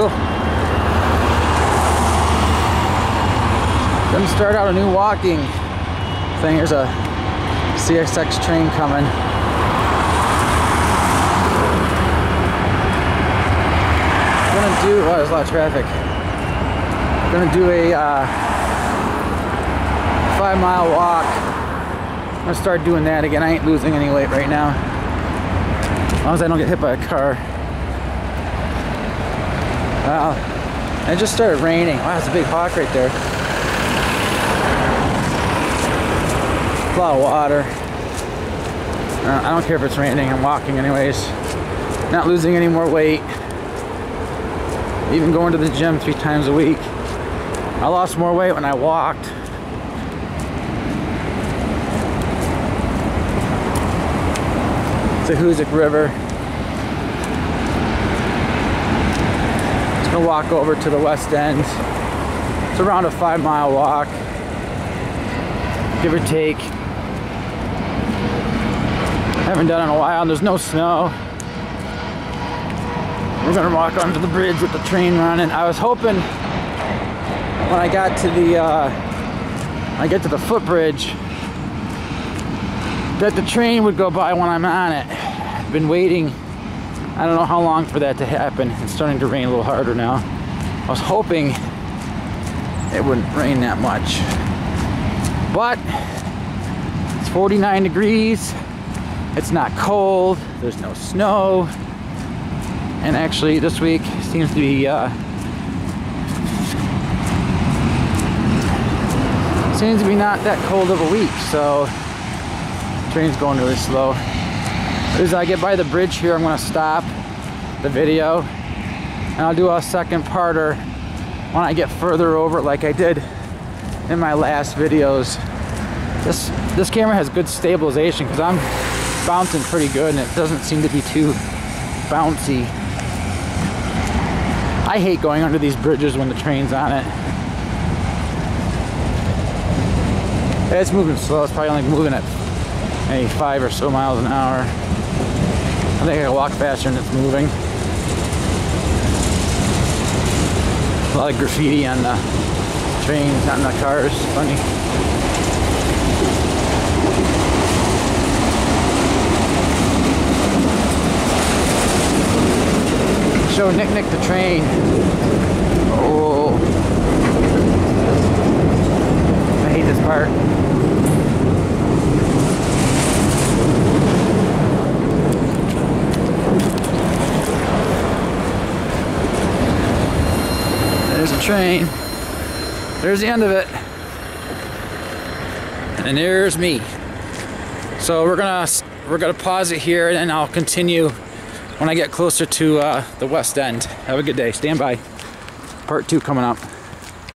Cool. Gonna start out a new walking thing. There's a CSX train coming. Gonna do, oh, there's a lot of traffic. Gonna do a uh, five mile walk. I'm gonna start doing that again. I ain't losing any weight right now. As long as I don't get hit by a car. Wow. It just started raining. Wow, it's a big hawk right there. A lot of water. Uh, I don't care if it's raining, I'm walking anyways. Not losing any more weight. Even going to the gym three times a week. I lost more weight when I walked. It's the Hoosick River. Gonna walk over to the west end. It's around a five mile walk, give or take. Haven't done it in a while and there's no snow. We're gonna walk onto the bridge with the train running. I was hoping when I got to the uh, I get to the footbridge that the train would go by when I'm on it. I've been waiting. I don't know how long for that to happen. It's starting to rain a little harder now. I was hoping it wouldn't rain that much. But it's 49 degrees. It's not cold. There's no snow. And actually, this week seems to be uh, seems to be not that cold of a week. So train's going really slow. As I get by the bridge here, I'm gonna stop the video and I'll do a second parter when I get further over like I did in my last videos. This this camera has good stabilization because I'm bouncing pretty good and it doesn't seem to be too bouncy. I hate going under these bridges when the train's on it. It's moving slow. It's probably only moving at maybe five or so miles an hour. I think I can walk faster and it's moving. A lot of graffiti on the trains, in the cars. Funny. Show Nick Nick the train. Oh. I hate this part. There's a train. There's the end of it. And there's me. So we're gonna we're gonna pause it here and I'll continue when I get closer to uh, the west end. Have a good day. Stand by. Part two coming up.